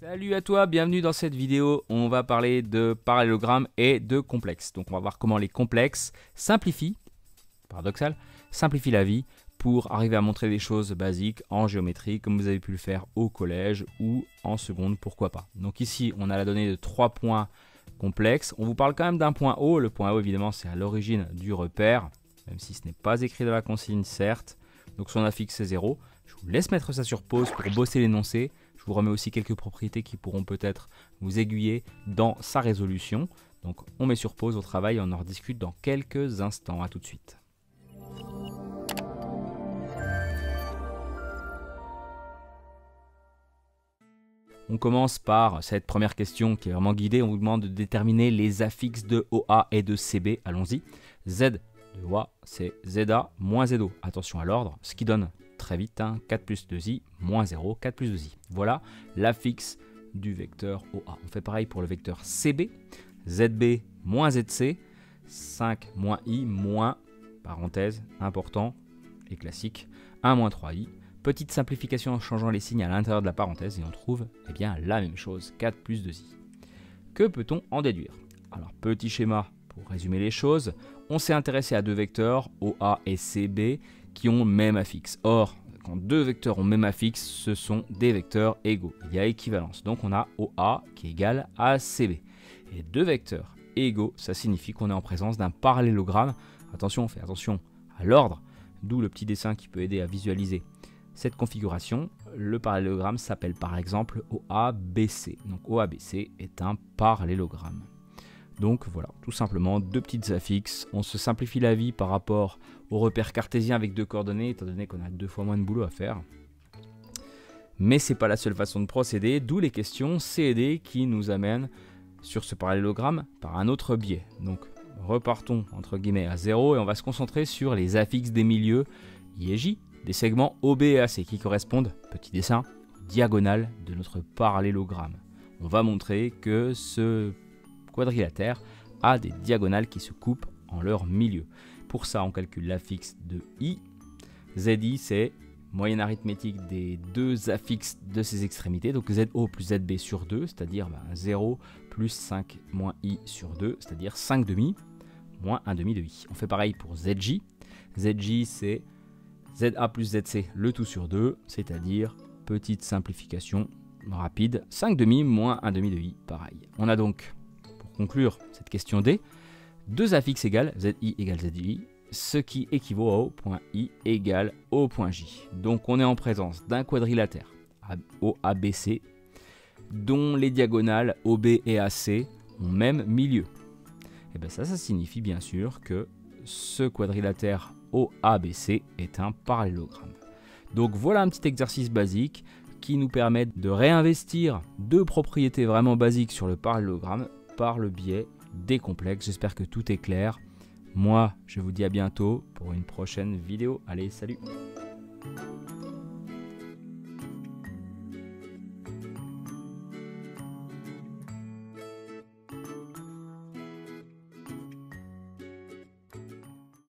Salut à toi, bienvenue dans cette vidéo. On va parler de parallélogramme et de complexes. Donc on va voir comment les complexes simplifient, paradoxal, simplifient la vie pour arriver à montrer des choses basiques en géométrie comme vous avez pu le faire au collège ou en seconde, pourquoi pas. Donc ici, on a la donnée de trois points complexes. On vous parle quand même d'un point haut. Le point haut, évidemment, c'est à l'origine du repère, même si ce n'est pas écrit dans la consigne, certes. Donc son affixe, c'est 0. Je vous laisse mettre ça sur pause pour bosser l'énoncé. Je vous remets aussi quelques propriétés qui pourront peut-être vous aiguiller dans sa résolution. Donc on met sur pause au travail et on en rediscute dans quelques instants. A tout de suite. On commence par cette première question qui est vraiment guidée. On vous demande de déterminer les affixes de OA et de CB. Allons-y. Z de OA, c'est ZA moins ZO. Attention à l'ordre, ce qui donne très vite 4 hein, plus 2i moins 0, 4 plus 2i. Voilà l'affixe du vecteur OA. On fait pareil pour le vecteur CB. ZB moins ZC, 5 moins i moins, parenthèse, important et classique, 1 moins 3i Petite simplification en changeant les signes à l'intérieur de la parenthèse et on trouve eh bien, la même chose, 4 plus 2i. Que peut-on en déduire? Alors petit schéma pour résumer les choses, on s'est intéressé à deux vecteurs, OA et CB, qui ont même affixe. Or, quand deux vecteurs ont même affixe, ce sont des vecteurs égaux. Il y a équivalence. Donc on a OA qui est égal à CB. Et deux vecteurs égaux, ça signifie qu'on est en présence d'un parallélogramme. Attention, on fait attention à l'ordre, d'où le petit dessin qui peut aider à visualiser cette configuration, le parallélogramme s'appelle par exemple OABC. Donc OABC est un parallélogramme. Donc voilà, tout simplement deux petites affixes. On se simplifie la vie par rapport au repère cartésien avec deux coordonnées, étant donné qu'on a deux fois moins de boulot à faire. Mais c'est pas la seule façon de procéder, d'où les questions C et D qui nous amènent sur ce parallélogramme par un autre biais. Donc repartons entre guillemets à zéro et on va se concentrer sur les affixes des milieux I et J des segments OB et AC qui correspondent, petit dessin, diagonale de notre parallélogramme. On va montrer que ce quadrilatère a des diagonales qui se coupent en leur milieu. Pour ça, on calcule l'affixe de I. ZI, c'est moyenne arithmétique des deux affixes de ces extrémités, donc ZO plus ZB sur 2, c'est-à-dire 0 ben, plus 5 moins I sur 2, c'est-à-dire 5 demi, moins 1 demi de I. On fait pareil pour ZJ. ZJ, c'est ZA plus ZC, le tout sur 2, c'est-à-dire petite simplification rapide, 5 demi moins 1 demi de i, pareil. On a donc, conclure cette question D, deux affixes égales, ZI égale ZI, ce qui équivaut au point I égale au point J. Donc on est en présence d'un quadrilatère OABC dont les diagonales OB et AC ont même milieu. Et bien ça, ça signifie bien sûr que ce quadrilatère OABC est un parallélogramme. Donc voilà un petit exercice basique qui nous permet de réinvestir deux propriétés vraiment basiques sur le parallélogramme le biais des complexes. J'espère que tout est clair. Moi, je vous dis à bientôt pour une prochaine vidéo. Allez, salut